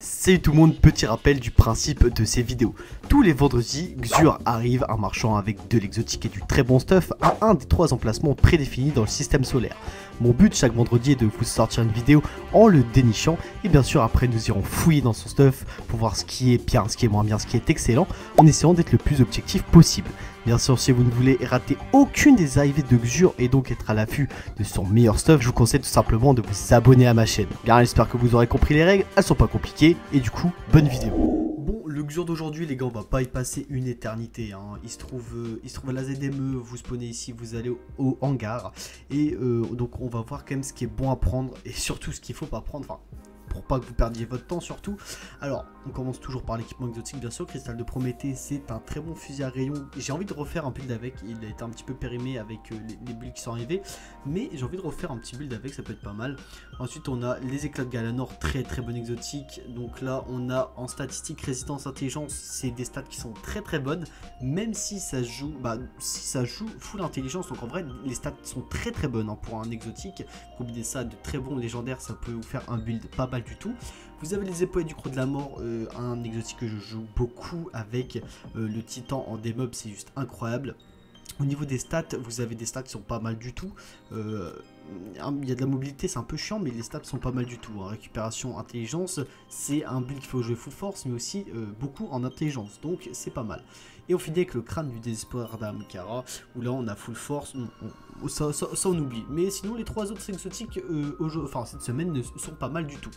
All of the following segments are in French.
Salut tout le monde, petit rappel du principe de ces vidéos. Tous les vendredis, Xur arrive en marchant avec de l'exotique et du très bon stuff à un des trois emplacements prédéfinis dans le système solaire. Mon but chaque vendredi est de vous sortir une vidéo en le dénichant et bien sûr après nous irons fouiller dans son stuff pour voir ce qui est bien, ce qui est moins bien, ce qui est excellent en essayant d'être le plus objectif possible. Bien sûr, si vous ne voulez rater aucune des arrivées de Xur et donc être à l'affût de son meilleur stuff, je vous conseille tout simplement de vous abonner à ma chaîne. Bien, j'espère que vous aurez compris les règles, elles sont pas compliquées et du coup, bonne vidéo. Bon, le Xur d'aujourd'hui, les gars, on va pas y passer une éternité. Hein. Il, se trouve, euh, il à la ZME, vous spawnez ici, vous allez au, hangar. Et euh, donc, on va voir quand même ce qui est bon à prendre et surtout ce qu'il faut pas prendre. Pour pas que vous perdiez votre temps surtout. Alors, on commence toujours par l'équipement exotique bien sûr. Cristal de Prométhée, c'est un très bon fusil à rayon. J'ai envie de refaire un build avec. Il a été un petit peu périmé avec euh, les, builds qui sont arrivés. Mais j'ai envie de refaire un petit build avec, ça peut être pas mal. Ensuite, on a les éclats de Galanor, très très bon exotique. Donc là, on a en statistique résistance intelligence, c'est des stats qui sont très très bonnes. Même si ça joue, bah, si ça joue full intelligence. Donc en vrai, les stats sont très très bonnes hein, pour un exotique. Combiner ça de très bons légendaires, ça peut vous faire un build pas mal tout. Vous avez les épaules du croc de la mort, euh, un exotique que je joue beaucoup avec euh, le titan en démob, c'est juste incroyable. Au niveau des stats, vous avez des stats qui sont pas mal du tout. Euh, il y a de la mobilité, c'est un peu chiant, mais les stats sont pas mal du tout. Hein. Récupération, intelligence, c'est un build qu'il faut jouer full force, mais aussi beaucoup en intelligence, donc c'est pas mal. Et on finit avec le crâne du désespoir d'Amkara, où là on a full force, ça, on oublie. Mais sinon les trois autres exotiques, enfin cette semaine, ne sont pas mal du tout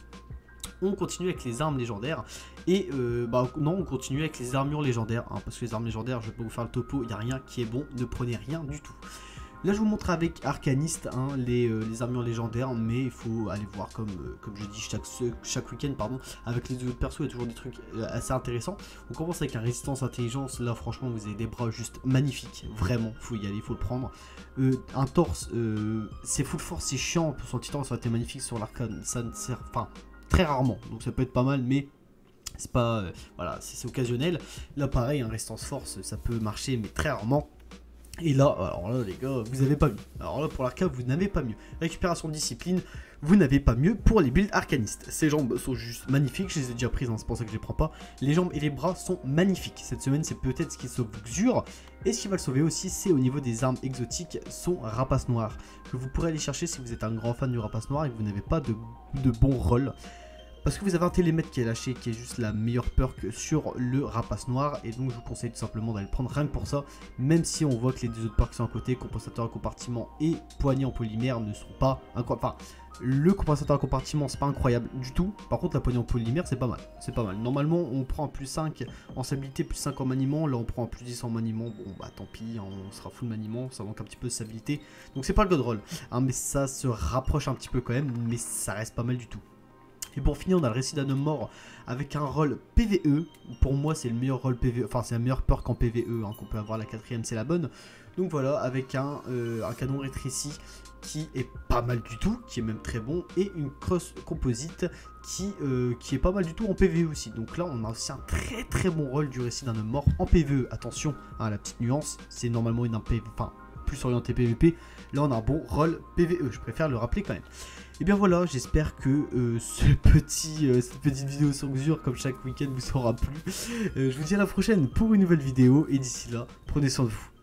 on continue avec les armes légendaires. Et euh, bah non, on continue avec les armures légendaires. Hein, parce que les armes légendaires, je vais pas vous faire le topo, il n'y a rien qui est bon. Ne prenez rien du tout. Là, je vous montre avec Arcaniste hein, euh, les, armures légendaires, mais il faut aller voir, comme, euh, je dis chaque, chaque week-end, pardon, avec les autres persos, il y a toujours des trucs assez intéressants. On commence avec un résistance intelligence, là, franchement, vous avez des bras juste magnifiques, vraiment, faut y aller, faut le prendre. un torse, c'est full force, c'est chiant, sur le titan, ça aurait été magnifique, sur l'arcane, ça ne sert, enfin, très rarement. Donc ça peut être pas mal, mais c'est pas. Euh, voilà, c'est occasionnel. Là, pareil, un restance force, ça peut marcher, mais très rarement. Et là, alors là, les gars, vous avez pas mieux. Alors là, pour l'arcade, vous n'avez pas mieux. Récupération de discipline, vous n'avez pas mieux pour les builds arcanistes. Ces jambes sont juste magnifiques, je les ai déjà prises, hein, c'est pour ça que je les prends pas. Les jambes et les bras sont magnifiques. Cette semaine, c'est peut-être ce qui sauve Xur. Et ce qui va le sauver aussi, c'est au niveau des armes exotiques, son rapace noir. Que vous pourrez aller chercher si vous êtes un grand fan du rapace noir et que vous n'avez pas de, de bon rôle. Parce que vous avez un télémètre qui est lâché, qui est juste la meilleure perk sur le rapace noir. Et donc je vous conseille tout simplement d'aller le prendre rien que pour ça. Même si on voit que les deux autres perks sont à côté, compensateur à compartiment et poignée en polymère ne sont pas incroyables. Enfin, le compensateur à compartiment c'est pas incroyable du tout. Par contre la poignée en polymère c'est pas mal. C'est pas mal. Normalement on prend un plus 5 en stabilité, plus 5 en maniement. Là on prend un plus 10 en maniement. Bon bah tant pis, hein, on sera full maniement. Ça manque un petit peu de stabilité. Donc c'est pas le god roll. Hein, mais ça se rapproche un petit peu quand même. Mais ça reste pas mal du tout. Et pour finir, on a le récit d'un homme mort avec un rôle PVE. Pour moi, c'est le meilleur rôle PVE, enfin, c'est la meilleure perk en PVE hein, qu'on peut avoir. La quatrième, c'est la bonne. Donc voilà, avec un, euh, un, canon rétréci qui est pas mal du tout, qui est même très bon, et une cross composite qui, euh, qui est pas mal du tout en PVE aussi. Donc là, on a aussi un très très bon rôle du récit d'un homme mort en PVE. Attention à hein, la petite nuance, c'est normalement une PVE, plus orienté PVP. Là, on a un bon rôle PVE, je préfère le rappeler quand même. Et bien voilà, j'espère que euh, ce petit, euh, cette petite vidéo sur mesure, comme chaque week-end, vous aura plu. Euh, je vous dis à la prochaine pour une nouvelle vidéo, et d'ici là, prenez soin de vous.